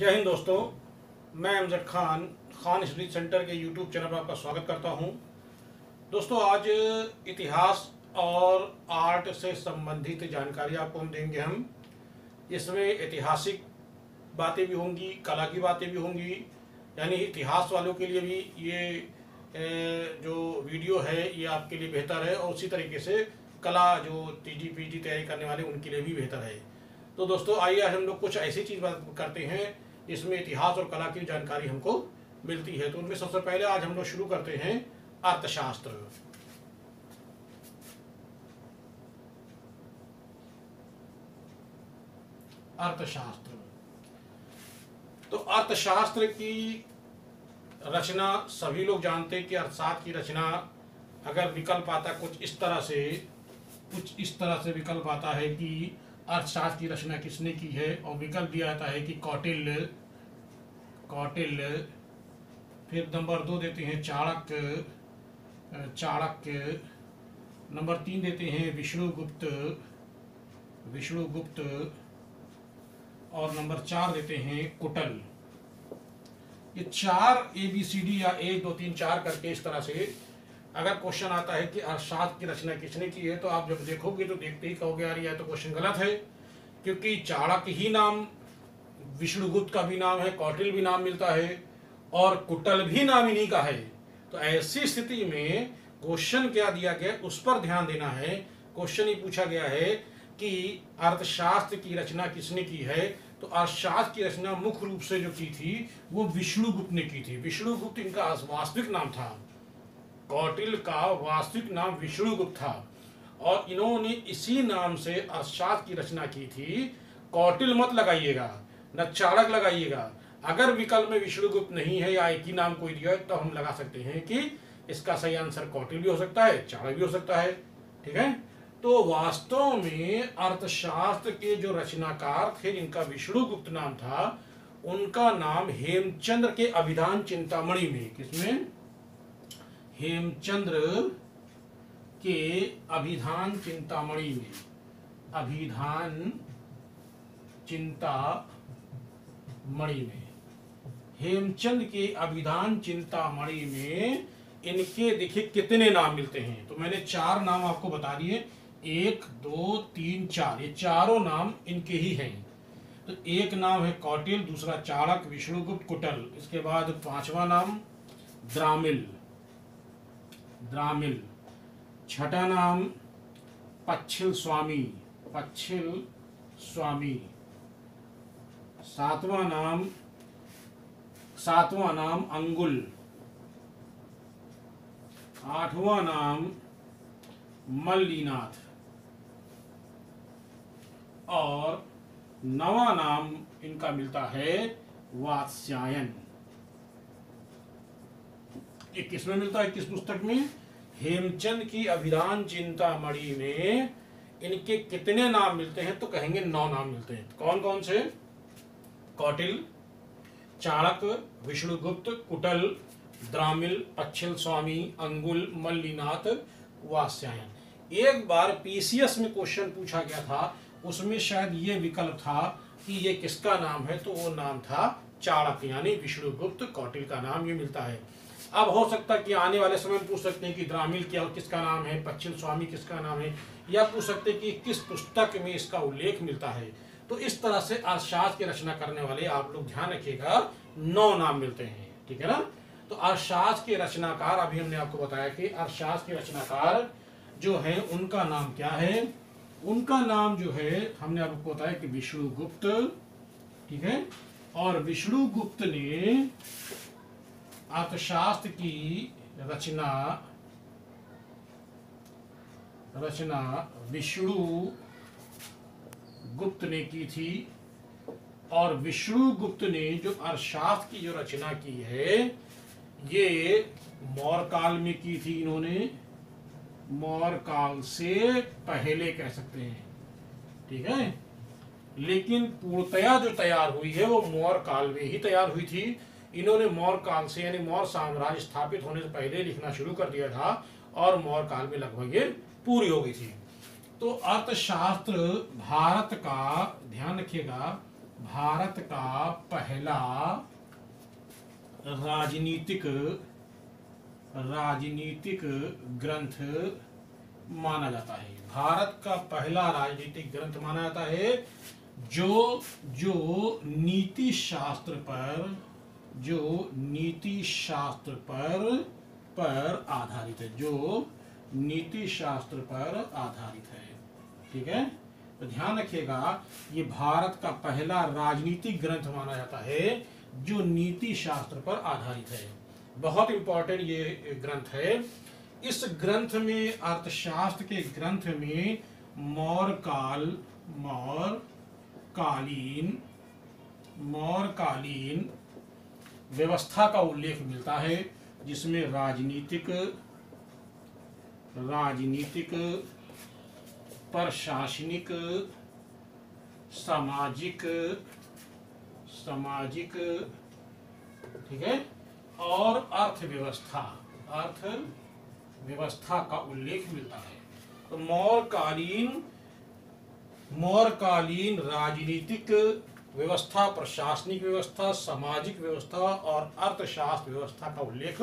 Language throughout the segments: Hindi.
जय हिंद दोस्तों, मैं अमजद खान खान स्टडी सेंटर के यूट्यूब चैनल पर आपका स्वागत करता हूँ। दोस्तों, आज इतिहास और आर्ट से संबंधित जानकारी आपको हम देंगे हम। इसमें ऐतिहासिक बातें भी होंगी, कला की बातें भी होंगी, यानी इतिहास वालों के लिए भी ये जो वीडियो है, ये आपके लिए बेहतर है, और उसी तरीके से कला जो टी जी पी जी तैयारी करने वाले, उनके लिए भी बेहतर है। तो दोस्तों, आइए हम लोग कुछ ऐसी चीज़ बात करते हैं जिसमें इतिहास और कला की जानकारी हमको मिलती है। तो उनमें सबसे पहले आज हम लोग शुरू करते हैं अर्थशास्त्र। अर्थशास्त्र। तो अर्थशास्त्र की रचना सभी लोग जानते हैं कि अर्थशास्त्र की रचना अगर विकल्प आता कुछ इस तरह से, कुछ इस तरह से विकल्प आता है कि अर्थशास्त्र की रचना किसने की है? और विकल्प दिया जाता है कि कौटिल्य कौटिल्य, फिर नंबर दो देते हैं चाणक्य चाणक्य, नंबर तीन देते हैं विष्णुगुप्त विष्णुगुप्त, और नंबर चार देते हैं कुटल। ये चार ए बी सी डी या एक दो तीन चार करके इस तरह से अगर क्वेश्चन आता है कि अर्थशास्त्र की रचना किसने की है? तो आप जब देखोगे तो देखते ही कहोगे यार यह तो क्वेश्चन गलत है। क्योंकि चाणक्य ही नाम, विष्णुगुप्त का भी नाम है, कौटिल भी नाम मिलता है और कुटल भी नाम इन्हीं का है। तो ऐसी स्थिति में क्वेश्चन क्या दिया गया? उस पर ध्यान देना है। क्वेश्चन ही पूछा गया है कि, अर्थशास्त्र की रचना किसने की है? तो अर्थशास्त्र की रचना मुख्य रूप से जो की थी, वो विष्णुगुप्त ने की थी। विष्णुगुप्त इनका वास्तविक नाम था। कौटिल का वास्तविक नाम विष्णुगुप्त था। और इन्होंने इसी नाम से अर्थशास्त्र की रचना की थी। कौटिल मत लगाइएगा, न चाणक लगाइएगा। अगर विकल्प में विष्णुगुप्त नहीं है या एक ही नाम कोई दिया है तो हम लगा सकते हैं कि इसका सही आंसर कौटिल भी हो सकता है चाणक भी हो सकता है। ठीक है? तो वास्तव में अर्थशास्त्र के जो रचनाकार थे, जिनका विष्णुगुप्त नाम था, उनका नाम हेमचंद्र के अभिधान चिंतामणि में। किसमें? हेमचंद्र के अभिधान चिंतामणि में। अभिधान चिंता मणि में। हेमचंद के अभिधान चिंतामणि में इनके देखिए कितने नाम मिलते हैं। तो मैंने चार नाम आपको बता दिए। एक, दो, तीन, चार। ये चारों नाम इनके ही हैं। तो एक नाम है कौटिल, दूसरा चाणक विष्णुगुप्त, कुटल। इसके बाद पांचवा नाम द्रामिल। द्रामिल। छठा नाम पच्छिल स्वामी पच्छिल स्वामी। सातवां नाम सातवां नाम अंगुल। आठवां नाम मल्लीनाथ। और नवा नाम इनका मिलता है वात्स्यायन। ये किसमें मिलता है किस पुस्तक में, हेमचंद की अभिधान चिंतामणि में इनके कितने नाम मिलते हैं तो कहेंगे नौ नाम मिलते हैं। कौन कौन से? कौटिल, चाणक्य, विष्णुगुप्त, कुटल, द्रामिल पच्छिल स्वामी अंगुल, मल्लीनाथ, वास्यायन। एक बार पीसीएस में क्वेश्चन पूछा गया था, उसमें शायद ये विकल्प था कि ये किसका नाम है तो वो नाम था चाणक्य, यानी विष्णुगुप्त कौटिल का नाम ये मिलता है। अब हो सकता है कि आने वाले समय में पूछ सकते हैं कि द्रामिल क्या, किसका नाम है पश्चिम स्वामी किसका नाम है, या पूछ सकते हैं कि किस पुस्तक में इसका उल्लेख मिलता है। तो इस तरह से अर्थशास्त्र की रचना करने वाले आप लोग ध्यान रखिएगा, नौ नाम मिलते हैं, ठीक है ना? तो अर्थशास्त्र के रचनाकार, अभी हमने आपको बताया कि अर्थशास्त्र के रचनाकार जो है, उनका नाम क्या है? उनका नाम जो है, हमने आपको बताया कि विष्णुगुप्त, ठीक है? और विष्णुगुप्त ने अर्थशास्त्र की रचना रचना विष्णु गुप्त ने की थी और विष्णु गुप्त ने जो अर्थशास्त्र की जो रचना की है, ये मौर्य काल में की थी इन्होंने। मौर्य काल से पहले कह सकते हैं, ठीक है? लेकिन पूर्णतया जो तैयार हुई है, वो मौर्य काल में ही तैयार हुई थी। इन्होंने मौर्य काल से, यानी मौर्य साम्राज्य स्थापित होने से पहले लिखना शुरू कर दिया था और मौर्य काल में लगभग ये पूरी हो गई थी। तो अर्थशास्त्र भारत का, ध्यान रखिएगा, भारत का पहला राजनीतिक राजनीतिक ग्रंथ माना जाता है। भारत का पहला राजनीतिक ग्रंथ माना जाता है जो जो नीति शास्त्र पर जो नीति शास्त्र पर पर आधारित है। जो नीति शास्त्र पर आधारित है। ठीक है? तो ध्यान रखिएगा, ये भारत का पहला राजनीतिक ग्रंथ माना जाता है, जो नीति शास्त्र पर आधारित है। बहुत इंपॉर्टेंट ये ग्रंथ है। इस ग्रंथ में, अर्थशास्त्र के ग्रंथ में मौर्य काल मौर्य कालीन मौर्य कालीन व्यवस्था का उल्लेख मिलता है, जिसमें राजनीतिक राजनीतिक, प्रशासनिक, सामाजिक सामाजिक, ठीक है, और अर्थव्यवस्था अर्थ व्यवस्था का उल्लेख मिलता है। तो मौर्यकालीन मौर्यकालीन राजनीतिक व्यवस्था, प्रशासनिक व्यवस्था, सामाजिक व्यवस्था और अर्थशास्त्र व्यवस्था का उल्लेख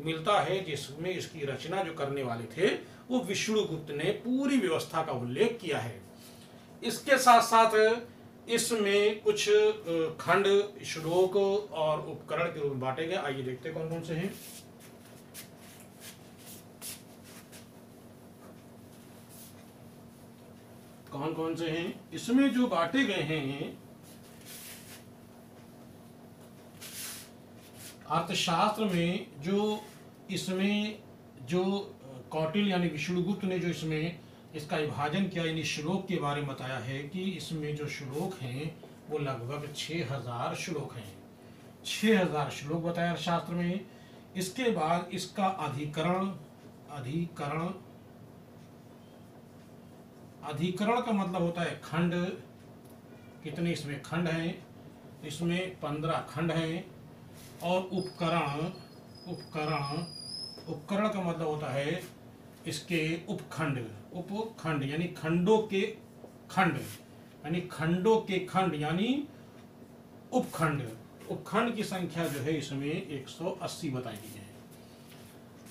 मिलता है, जिसमें इसकी रचना जो करने वाले थे, वो विष्णुगुप्त ने पूरी व्यवस्था का उल्लेख किया है। इसके साथ साथ इसमें कुछ खंड, श्लोक और उपकरण के रूप में बांटे गए। आइए देखते कौन कौन से हैं। कौन कौन से हैं? इसमें जो बांटे गए हैं अर्थशास्त्र में जो इसमें जो कौटिल यानी विष्णुगुप्त ने जो इसमें इसका विभाजन किया, यानी श्लोक के बारे में बताया है कि इसमें जो श्लोक हैं, वो लगभग छः हज़ार श्लोक हैं। छः हज़ार श्लोक बताया अर्थशास्त्र में। इसके बाद इसका अधिकरण अधिकरण अधिकरण का मतलब होता है खंड। कितने इसमें खंड हैं? इसमें पंद्रह खंड हैं। और उपकरण उपकरण उपकरण का मतलब होता है इसके उपखंड उपखंड, यानी खंडों के खंड, यानी खंडों के खंड, यानी उपखंड। उपखंड की संख्या जो है इसमें 180 बताई गई है।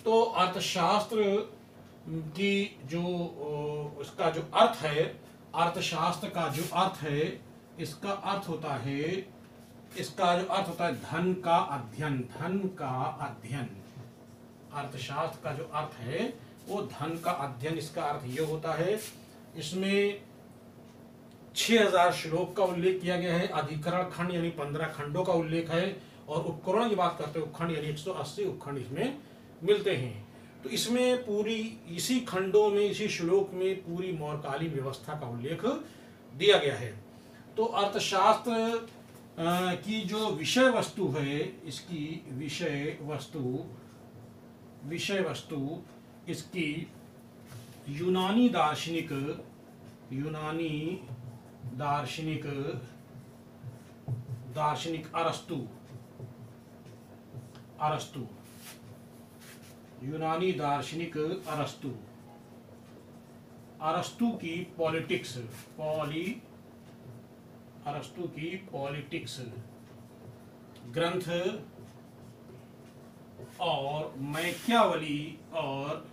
तो अर्थशास्त्र की जो उसका जो अर्थ है, अर्थशास्त्र का जो अर्थ है, इसका अर्थ होता है इसका जो अर्थ होता है धन का अध्ययन, धन का अध्ययन। अर्थशास्त्र का जो अर्थ है, वो धन का अध्ययन, इसका अर्थ ये होता है, इसमें छह हज़ार श्लोक का उल्लेख किया गया है, अधिकरण खंड यानी पंद्रह खंडों का उल्लेख है, और उपकरण की बात करते हैं, उपखंड यानी 180 उपखंड इसमें मिलते हैं। तो इसमें पूरी, इसी खंडों में, इसी श्लोक में पूरी मौर्यकालीन व्यवस्था का उल्लेख दिया गया है। तो अर्थशास्त्र की जो विषय वस्तु है, इसकी विषय वस्तु विषय वस्तु, इसकी यूनानी दार्शनिक यूनानी दार्शनिक दार्शनिक अरस्तु अरस्तु, यूनानी दार्शनिक अरस्तु अरस्तु की पॉलिटिक्स, पॉली अरस्तु की पॉलिटिक्स ग्रंथ और मैक्यावली और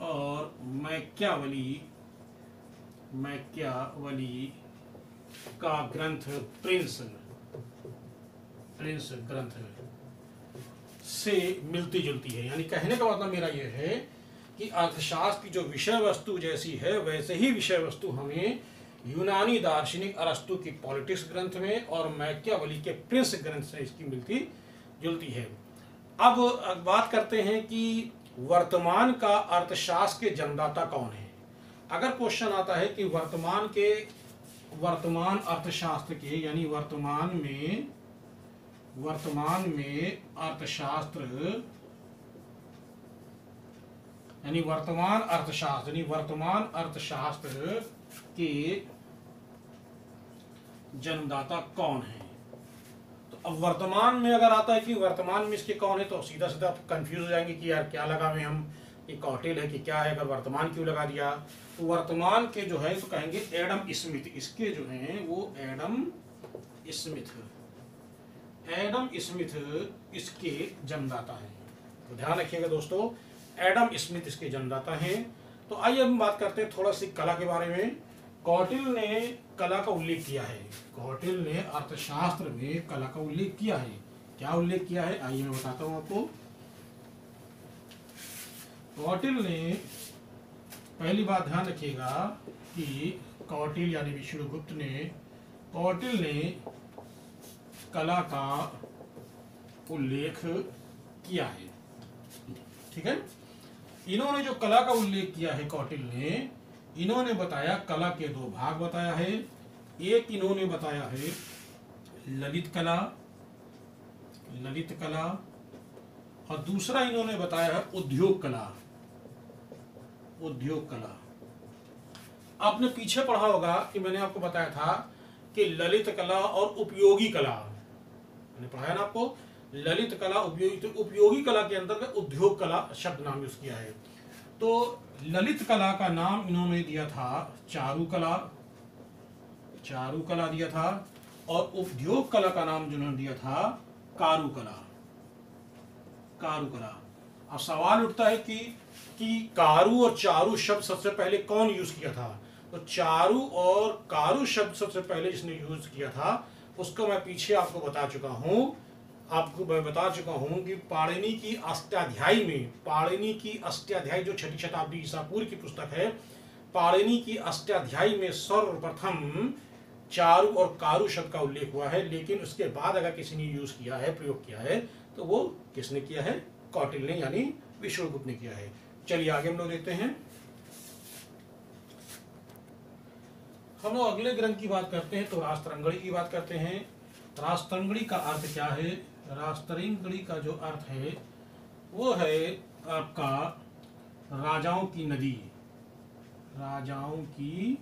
और मैक्यावली मैक्यावली का ग्रंथ प्रिंस प्रिंस ग्रंथ से मिलती जुलती है। यानी कहने का मतलब मेरा यह है कि अर्थशास्त्र की जो विषय वस्तु जैसी है, वैसे ही विषय वस्तु हमें यूनानी दार्शनिक अरस्तु की पॉलिटिक्स ग्रंथ में और मैक्यावली के प्रिंस ग्रंथ से इसकी मिलती जुलती है। अब बात करते हैं कि वर्तमान का अर्थशास्त्र के जन्मदाता कौन है? अगर क्वेश्चन आता है कि वर्तमान के वर्तमान अर्थशास्त्र के, यानी वर्तमान में वर्तमान में अर्थशास्त्र यानी वर्तमान अर्थशास्त्र, यानी वर्तमान अर्थशास्त्र के जन्मदाता कौन है? तो अब वर्तमान में अगर आता है कि वर्तमान में इसके कौन है तो सीधा सीधा कंफ्यूज हो जाएँगे कि यार क्या लगा में हम? ये कॉटेल है कि क्या है? अगर वर्तमान क्यों लगा दिया? तो वर्तमान के जो है तो कहेंगे एडम स्मिथ। इसके जो हैं, वो एडम स्मिथ। एडम स्मिथ इसके जन्मदाता हैं। तो ध्यान रखिएगा दोस्तों, एडम स्मिथ इसके जन्मदाता हैं। तो आइए हम बात करते हैं थोड़ा सी कला के बारे में। कौटिल ने कला का उल्लेख किया है। कौटिल ने अर्थशास्त्र में कला का उल्लेख किया है। क्या उल्लेख किया है? आइए मैं बताता हूँ आपको। कौटिल ने पहली बात ध्यान रखिएगा कि कौटिल यानी विष्णुगुप्त ने, कौटिल ने कला का उल्लेख किया है। ठीक है? इन्होंने जो कला का उल्लेख किया है कौटिल ने इन्होंने बताया, कला के दो भाग बताया है। एक इन्होंने बताया है, ललित कला ललित कला, और दूसरा इन्होंने बताया है, उद्योग कला। उद्योग कला। आपने पीछे पढ़ा होगा कि मैंने आपको बताया था कि ललित कला और उपयोगी कला। मैंने पढ़ाया ना आपको? ललित कला, उपयोगी तो उपयोगी कला के अंतर्गत उद्योग कला शब्द नाम यूज़ किया है। तो ललित कला का नाम इन्होंने दिया था, चारु कला। चारु कला दिया था और उद्योग कला का नाम जिन्होंने दिया था, कारू कला। कारू कला। अब सवाल उठता है कि कि कारू और चारू शब्द सबसे पहले कौन यूज़ किया था? तो चारू और कारू शब्द सबसे पहले जिसने यूज़ किया था, उसको मैं पीछे आपको बता चुका हूँ। आपको मैं बता चुका हूँ कि पाणिनि की अष्टाध्यायी में, पाणिनि की अष्टाध्यायी जो छठी शताब्दी ईसापुर की पुस्तक है, पाणिनि की अष्टाध्यायी में सर्वप्रथम चारु और कारु शब्द का उल्लेख हुआ है, लेकिन उसके बाद अगर किसी ने यूज़ किया है, प्रयोग किया है तो वो किसने किया है? कौटिल ने, यानी विष्णुगुप्त ने किया है। चलिए आगे हम लोग देखते हैं। हम लोग अगले ग्रंथ की बात करते हैं तो राष्ट्रंगड़ी की बात करते हैं। राष्ट्रंगड़ी का अर्थ क्या है? राष्ट्रंगड़ी का जो अर्थ है, वो है आपका राजाओं की नदी। राजाओं की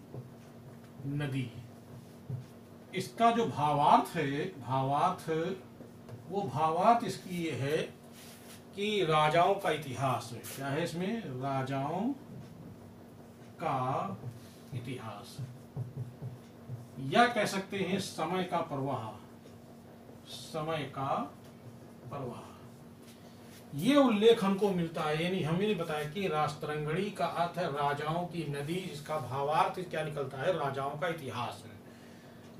नदी। इसका जो भावार्थ है, भावार्थ, वो भावार्थ इसकी ये है कि राजाओं का इतिहास है। क्या है इसमें? राजाओं का इतिहास। या कह सकते हैं, समय का प्रवाह। समय का प्रवाह। ये उल्लेख हमको मिलता है, यानी हमें नहीं बताया कि राष्ट्रंगड़ी का अर्थ है राजाओं की नदी इसका भावार्थ क्या निकलता है? राजाओं का इतिहास है।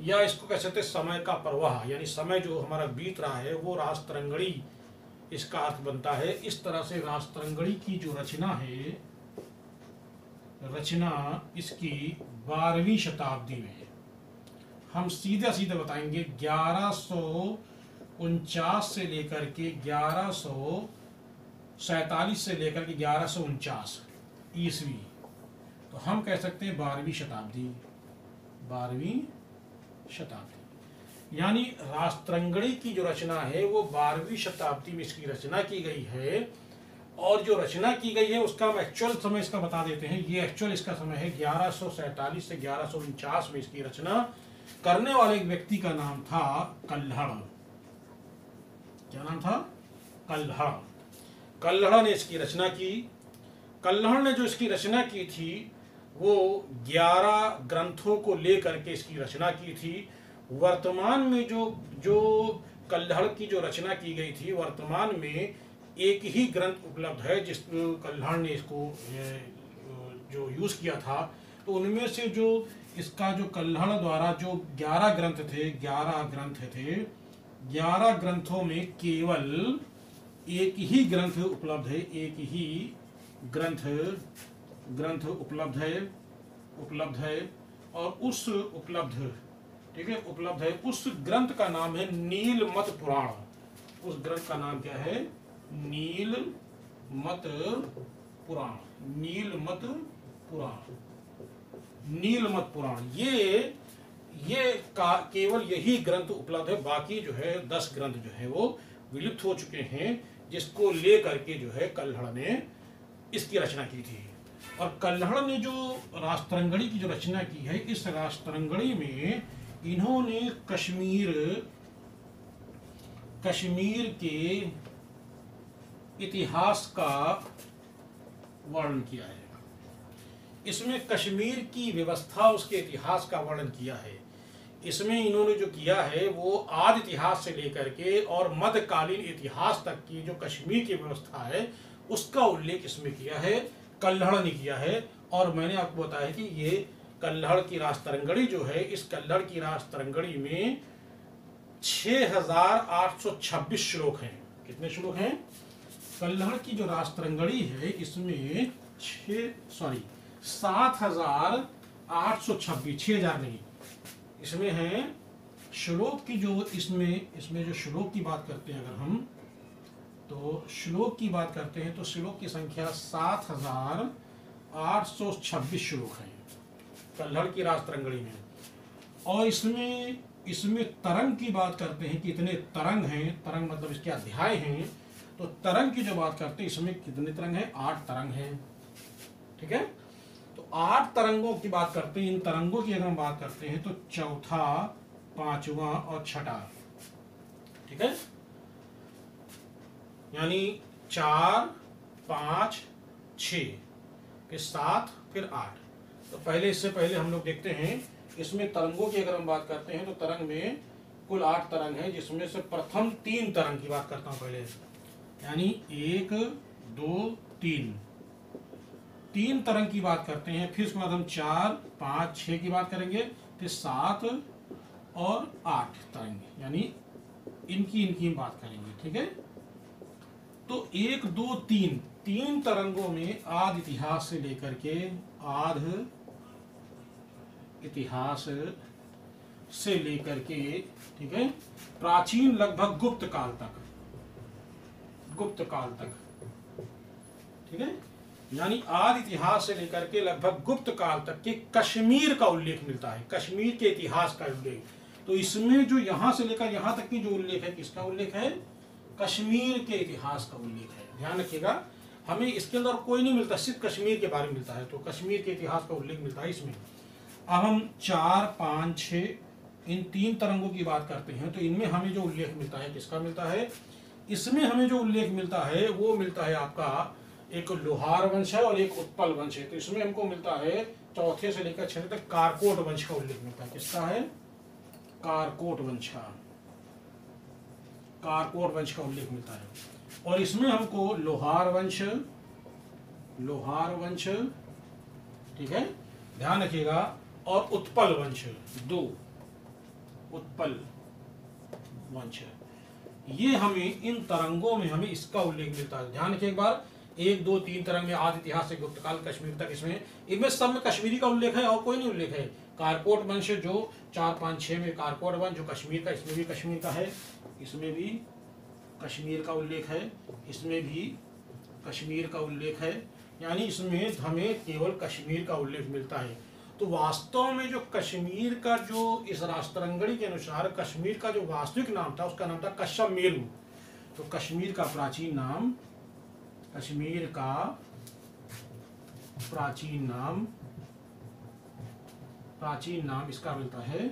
या इसको कह सकते समय का प्रवाह, यानी समय जो हमारा बीत रहा है, वो राष्ट्रंगड़ी इसका अर्थ बनता है। इस तरह से राष्ट्रंगड़ी की जो रचना है, रचना इसकी बारहवीं शताब्दी में हम सीधे सीधे बताएँगे ग्यारह सौ लेकर के ग्यारह सौ लेकर के ग्यारह ईसवी। तो हम कह सकते हैं बारहवीं शताब्दी बारहवीं शताब्दी। यानी राष्ट्रंगड़ी की जो रचना है, वो बारहवीं शताब्दी में इसकी रचना की गई है। और जो रचना की गई है, उसका हम एक्चुअल समय इसका बता देते हैं। ये एक्चुअल इसका समय है ग्यारह से ग्यारह में इसकी रचना करने वाले एक व्यक्ति का नाम था कल्हड़। क्या नाम था? कल्हड़। कल्हड़ ने इसकी रचना की। कल्हड़ ने जो इसकी रचना की थी, वो ग्यारह ग्रंथों को लेकर के इसकी रचना की थी। वर्तमान में जो जो कल्हड़ की जो रचना की गई थी, वर्तमान में एक ही ग्रंथ उपलब्ध है, जिस कल्हड़ ने इसको जो यूज़ किया था। तो उनमें से जो इसका जो कल्हण द्वारा जो ग्यारह ग्रंथ थे, ग्यारह ग्रंथ थे, ग्यारह ग्रंथों में केवल एक ही ग्रंथ उपलब्ध है, एक ही ग्रंथ ग्रंथ उपलब्ध है उपलब्ध है और उस उपलब्ध, ठीक है, उपलब्ध है। उस ग्रंथ का नाम है नीलमत पुराण। उस ग्रंथ का नाम क्या है? नील मत पुराण। नीलमत पुराण। नीलमत पुराण। ये ये का, केवल यही ग्रंथ उपलब्ध है, बाकी जो है, दस ग्रंथ जो है वो विलुप्त हो चुके हैं, जिसको ले करके जो है कल्हड़ ने इसकी रचना की थी। और कल्हड़ ने जो राष्ट्रंगड़ी की जो रचना की है, इस राष्ट्रंगड़ी में इन्होंने कश्मीर कश्मीर के इतिहास का वर्णन किया है। इसमें कश्मीर की व्यवस्था, उसके इतिहास का वर्णन किया है। इसमें इन्होंने जो किया है, वो आदि इतिहास से लेकर के और मध्यकालीन इतिहास तक की जो कश्मीर की व्यवस्था है, उसका उल्लेख इसमें किया है। कल्हड़ ने किया है और मैंने आपको बताया कि ये कल्हड़ की राज तरंगड़ी जो है, इस कल्हड़ की राज तरंगड़ी में 6826 श्लोक हैं। कितने श्लोक हैं? कल्हड़ की जो राज तरंगड़ी है, इसमें छ सॉरी सात हज़ार आठ सौ छब्बीस, छह हज़ार नहीं। इसमें है श्लोक की जो इसमें इसमें जो श्लोक की बात करते हैं अगर हम तो श्लोक की बात करते हैं तो श्लोक की संख्या सात हज़ार आठ सौ छब्बीस श्लोक है। कल्हड़ की राज तरंगड़ी में। और इसमें इसमें तरंग की बात करते हैं कि इतने तरंग हैं, तरंग मतलब इसके अध्याय हैं तो तरंग की जो बात करते हैं, इसमें कितने तरंग हैं? आठ तरंग हैं। ठीक है? तो आठ तरंगों की बात करते हैं, इन तरंगों की अगर हम बात करते हैं तो चौथा, पांचवा और छठा। ठीक है? यानी चार, पाँच छ फिर सात, फिर आठ। तो पहले, इससे पहले हम लोग देखते हैं, इसमें तरंगों की अगर हम बात करते हैं तो तरंग में कुल आठ तरंग है, जिसमें से प्रथम तीन तरंग की बात करता हूँ पहले। यानी एक, दो, तीन। तीन तरंग की बात करते हैं। फिर उसके बाद हम चार, पाँच, छह की बात करेंगे। फिर सात और आठ तरंग, यानी इनकी इनकी हम बात करेंगे, ठीक है? तो एक, दो, तीन। तीन तरंगों में आद इतिहास से लेकर के आध इतिहास से लेकर के, ठीक है? प्राचीन लगभग गुप्त काल तक, गुप्त काल तक, ठीक है? यानी आदि इतिहास से लेकर के लगभग गुप्त काल तक के कश्मीर का उल्लेख मिलता है, कश्मीर के इतिहास का उल्लेख। तो इसमें जो यहाँ से लेकर यहाँ तक की जो उल्लेख है, किसका उल्लेख है? कश्मीर के इतिहास का उल्लेख है। ध्यान रखिएगा, हमें इसके अंदर कोई नहीं मिलता, सिर्फ़ कश्मीर के बारे में मिलता है तो कश्मीर के इतिहास का उल्लेख मिलता है इसमें। अब हम चार, पाँच छ इन तीन तरंगों की बात करते हैं तो इनमें हमें जो उल्लेख मिलता है, किसका मिलता है? इसमें हमें जो उल्लेख मिलता है, वो मिलता है आपका एक लोहार वंश है और एक उत्पल वंश है। तो इसमें हमको मिलता है चौथे से लेकर छठे तक कारकोट वंश का उल्लेख मिलता है। किसका है? कारकोट वंश का। कारकोट वंश का उल्लेख मिलता है। और इसमें हमको लोहार वंश लोहार वंश, ठीक है? ध्यान रखिएगा। और उत्पल वंश, दो उत्पल वंश। ये हमें इन तरंगों में हमें इसका उल्लेख मिलता है। ध्यान रखिए एक बार। एक, दो, तीन तरंग में आदि इतिहास से गुप्त काल कश्मीर तक इसमें, इनमें सब में कश्मीरी का उल्लेख है और कोई नहीं उल्लेख है। कारकोट वंश जो चार, पाँच, छह में कारकोट वंश, जो कश्मीर का, इसमें भी कश्मीर का है, इसमें भी कश्मीर का उल्लेख है, इसमें भी कश्मीर का उल्लेख है, यानी इसमें हमें केवल कश्मीर का उल्लेख मिलता है। तो वास्तव में जो कश्मीर का जो इस राष्ट्रंगड़ी के अनुसार कश्मीर का जो वास्तविक नाम था, उसका नाम था कश्यप मेरू तो कश्मीर का प्राचीन नाम कश्मीर का प्राचीन नाम प्राचीन नाम इसका मिलता है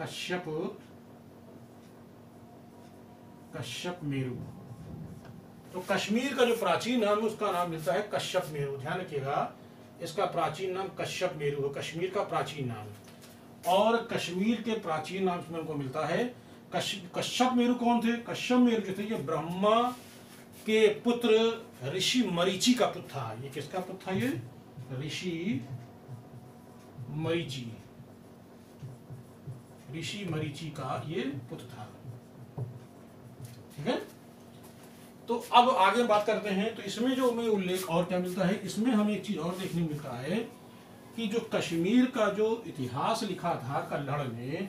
कश्यप कश्यप मेरू। तो कश्मीर का जो प्राचीन नाम है, उसका नाम मिलता है कश्यप मेरू। ध्यान रखिएगा, इसका प्राचीन नाम कश्यप मेरू है, कश्मीर का प्राचीन नाम। और कश्मीर के प्राचीन नाम से हमको मिलता है कश्यप मेरू कौन थे? कश्यप मेरू जो थे, ये ब्रह्मा के पुत्र ऋषि मरीची का पुत्र था। ये किसका पुत्र था ये? ऋषि मरीची। ऋषि मरीची का ये पुत्र था। ठीक है? तो अब आगे बात करते हैं। तो इसमें जो हमें उल्लेख और क्या मिलता है? इसमें हमें एक चीज़ और देखने मिलता है कि जो कश्मीर का जो इतिहास लिखा था कल्हड़ ने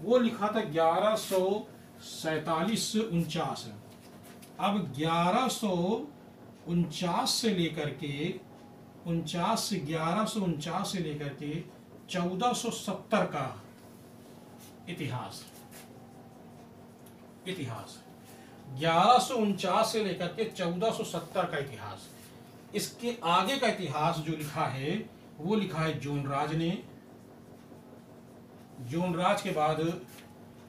वो लिखा था ग्यारह सौ सैतालीस उनचास। अब ग्यारह सौ लेकर के, उनचास से ग्यारह सौ लेकर के चौदह सौ सत्तर का इतिहास। इतिहास। ग्यारह से लेकर के चौदह का इतिहास। इसके आगे का इतिहास जो लिखा है, वो लिखा है जोनराज ने। जोनराज के बाद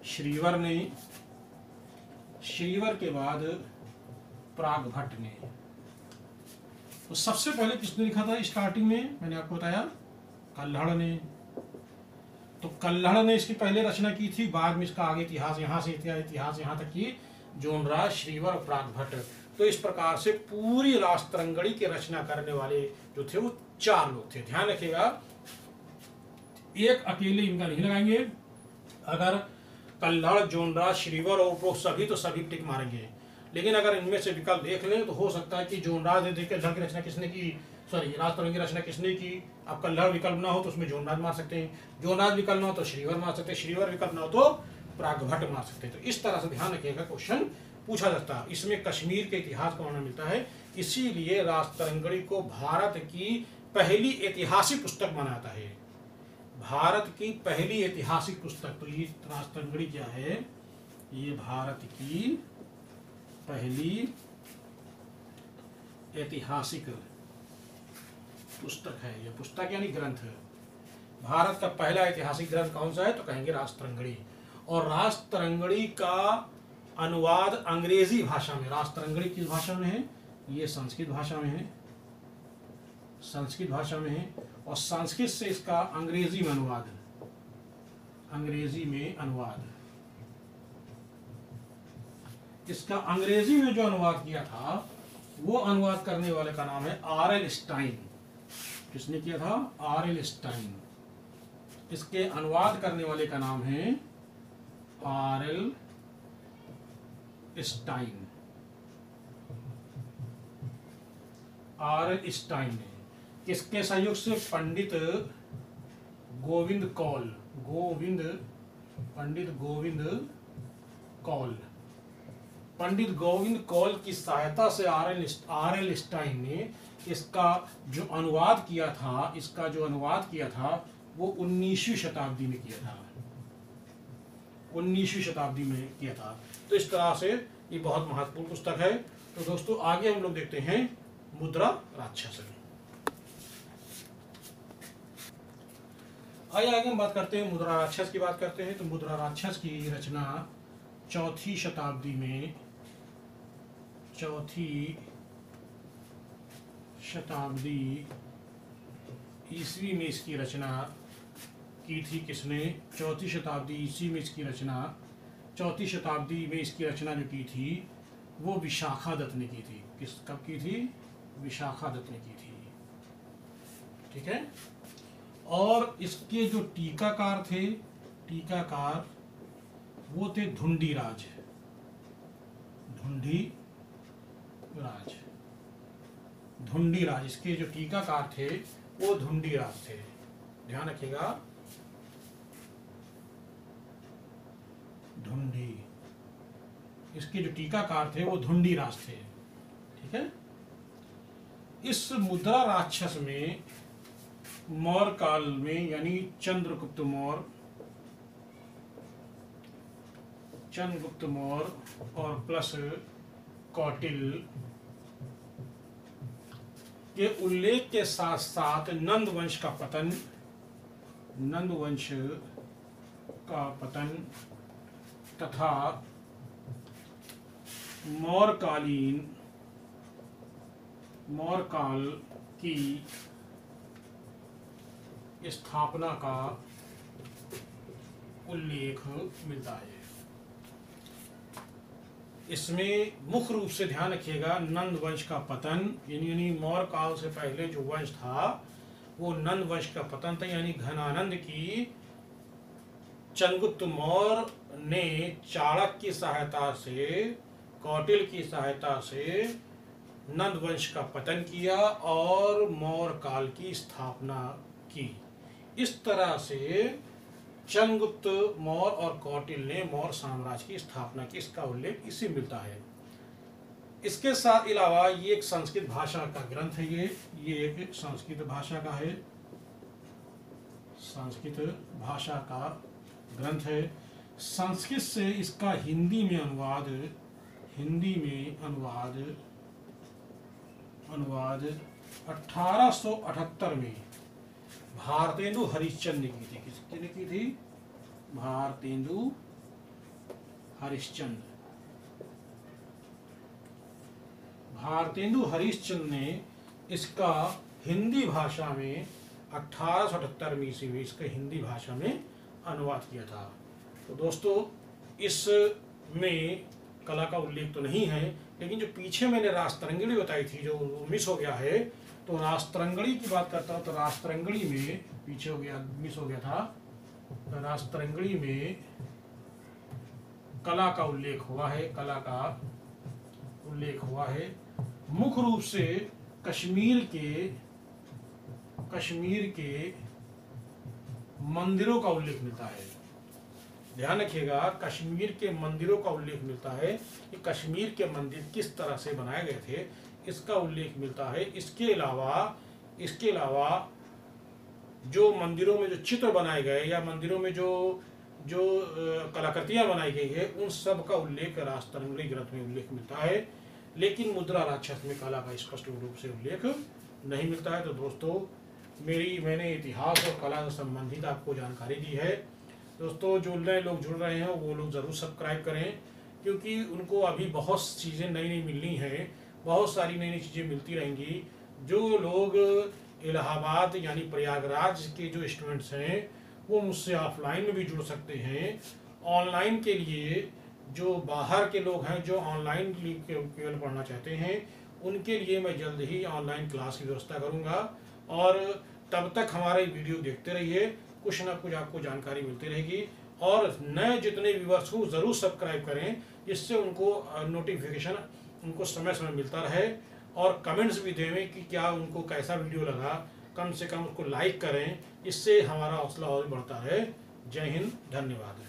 श्रीवर ने। श्रीवर के बाद प्राग भट्ट ने। तो सबसे पहले किसने लिखा था? स्टार्टिंग में मैंने आपको बताया, कल्हड़ ने। तो कल्हड़ ने इसकी पहले रचना की थी, बाद में इसका आगे इतिहास, यहाँ से इतिहास यहाँ तक की जोनराज श्रीवर और प्रागभट्ट तो इस प्रकार से पूरी राष्ट्रंगड़ी की रचना करने वाले जो थे, वो चार लोग थे। ध्यान रखिएगा, एक अकेले इनका नहीं लगाएँगे। अगर कल्हड़ जोनराज श्रीवर और उपरोक्त सभी तो सभी टिक मारेंगे। लेकिन अगर इनमें से विकल्प देख लें तो हो सकता है कि जोनराज ने देखे की रचना किसने की सॉरी राजतरंग की रचना किसने की अब कल्हड़ विकल्प ना हो तो उसमें जोनराज मार सकते हैं। जोनराज विकल्प ना हो तो श्रीवर मार सकते हैं। श्रीवर विकल्प ना हो तो प्रागभट्ट मार सकते हैं। तो इस तरह से ध्यान रखिएगा, क्वेश्चन पूछा जाता है। इसमें कश्मीर के इतिहास का वर्णन मिलता है। इसीलिए राजतरंगड़ी को भारत की पहली ऐतिहासिक पुस्तक माना है। भारत की पहली ऐतिहासिक पुस्तक तो ये राजतरंगड़ी क्या है? ये भारत की पहली ऐतिहासिक पुस्तक है यह पुस्तक यानी ग्रंथ है। भारत का पहला ऐतिहासिक ग्रंथ कौन सा है? तो कहेंगे राष्ट्रंगड़ी। और राजतरंगड़ी का अनुवाद अंग्रेज़ी भाषा में राजतरंगड़ी किस भाषा में है? ये संस्कृत भाषा में है। संस्कृत भाषा में है। और संस्कृत से इसका अंग्रेज़ी में अनुवाद अंग्रेज़ी में अनुवाद इसका अंग्रेज़ी में जो अनुवाद किया था, वो अनुवाद करने वाले का नाम है आर एल स्टाइन। किसने किया था? R L Stein. इसके अनुवाद करने वाले का नाम है R L Stein. R L Stein ने किसके सहयोग से पंडित गोविंद कौल, गोविंद, पंडित गोविंद कौल पंडित गोविंद कौल की सहायता से R L R L Stein ने इसका जो अनुवाद किया था, इसका जो अनुवाद किया था, वो उन्नीसवीं शताब्दी में किया था। उन्नीसवीं शताब्दी में किया था। तो इस तरह से ये बहुत महत्वपूर्ण पुस्तक है। तो दोस्तों, आगे हम लोग देखते हैं मुद्रा राक्षस। आइए, आगे हम बात करते हैं मुद्रा राक्षस की बात करते हैं। तो मुद्रा राक्षस की रचना चौथी शताब्दी में चौथी शताब्दी ईस्वी में इसकी रचना की थी किसने? चौथी शताब्दी ईस्वी में इसकी रचना, चौथी शताब्दी में इसकी रचना जो की थी, वो विशाखा दत्त ने की थी। किस, कब की थी? विशाखा दत्त ने की थी। ठीक है? और इसके जो टीकाकार थे, टीकाकार, वो थे धुंडी राज धुंडी राज धुंडी राज इसके जो टीकाकार थे, वो धुंडी राज थे। ध्यान रखिएगा। धुंडी। इसके जो टीकाकार थे, वो धुंडी राज थे। ठीक है? इस मुद्रा राक्षस में मौर्य काल में, यानी चंद्रगुप्त मौर्य चंद्रगुप्त मौर्य और प्लस कौटिल के उल्लेख के साथ साथ नंद वंश का पतन नंद वंश का पतन तथा मौर्यकालीन मौर्य काल की स्थापना का उल्लेख मिलता है। इसमें मुख्य रूप से ध्यान रखिएगा नंद वंश का पतन, यानी मौर्य काल से पहले जो वंश था, वो नंद वंश का पतन था, यानी घनानंद की चंद्रगुप्त मौर्य ने चाणक्य की सहायता से, कौटिल की सहायता से नंद वंश का पतन किया और मौर्य काल की स्थापना की। इस तरह से चंद्रगुप्त मौर्य और कौटिल ने मौर्य साम्राज्य की स्थापना की, इसका उल्लेख इसी मिलता है। इसके साथ अलावा ये एक संस्कृत भाषा का ग्रंथ है ये ये एक संस्कृत भाषा का है। संस्कृत भाषा का ग्रंथ है। संस्कृत से इसका हिंदी में अनुवाद, हिंदी में अनुवाद अनुवाद 1878 में भारतेंदु हरिश्चंद्र ने की थी किसने की थी? भारतेंदु हरिश्चंद्र भारतेंदु हरिश्चंद्र ने इसका हिंदी भाषा में अठारह सौ अठहत्तर में ईस्वी में इसका हिंदी भाषा में अनुवाद किया था। तो दोस्तों, इस में कला का उल्लेख तो नहीं है, लेकिन जो पीछे मैंने रास्तरंगड़ी बताई थी, जो मिस हो गया है तो रास्तरंगड़ी की बात करता हूँ तो रास्तरंगड़ी में पीछे हो गया मिस हो गया था। तो रास्तरंगड़ी में कला का उल्लेख हुआ है, कला का उल्लेख हुआ है। मुख्य रूप से कश्मीर के कश्मीर के मंदिरों का उल्लेख मिलता है। ध्यान रखिएगा, कश्मीर के मंदिरों का उल्लेख मिलता है कि कश्मीर के मंदिर किस तरह से बनाए गए थे इसका उल्लेख मिलता है? इसके अलावा इसके अलावा जो मंदिरों में जो चित्र बनाए गए या मंदिरों में जो जो कलाकृतियाँ बनाई गई है, उन सब का उल्लेख राजतरंगड़ी ग्रंथ में उल्लेख मिलता है। लेकिन मुद्रा राक्षस में कला का स्पष्ट रूप से उल्लेख नहीं मिलता है। तो दोस्तों, मेरी, मैंने इतिहास और कला से संबंधित आपको जानकारी दी है। दोस्तों, जो नए लोग जुड़ रहे हैं, वो लोग ज़रूर सब्सक्राइब करें, क्योंकि उनको अभी बहुत चीज़ें नई नई मिलनी हैं। बहुत सारी नई नई चीज़ें मिलती रहेंगी, जो लोग इलाहाबाद यानी प्रयागराज के जो स्टूडेंट्स हैं, वो मुझसे ऑफलाइन में भी जुड़ सकते हैं। ऑनलाइन के लिए जो बाहर के लोग हैं, जो ऑनलाइन केवल पढ़ना चाहते हैं, उनके लिए मैं जल्द ही ऑनलाइन क्लास की व्यवस्था करूँगा। और तब तक हमारे वीडियो देखते रहिए, कुछ ना कुछ आपको जानकारी मिलती रहेगी। और नए जितने व्यूवर्स को ज़रूर सब्सक्राइब करें जिससे उनको नोटिफिकेशन उनको समय समय मिलता रहे और कमेंट्स भी देवें कि क्या उनको कैसा वीडियो लगा। कम से कम उसको लाइक करें, इससे हमारा हौसला और बढ़ता है जय हिंद, धन्यवाद।